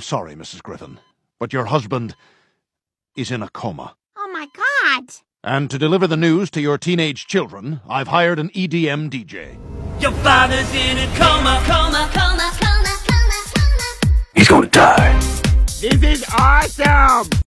Sorry, Mrs. Griffin, but your husband is in a coma. Oh my god! And to deliver the news to your teenage children, I've hired an EDM DJ. Your father's in a coma, coma, coma, coma, coma, coma. He's gonna die. This is awesome!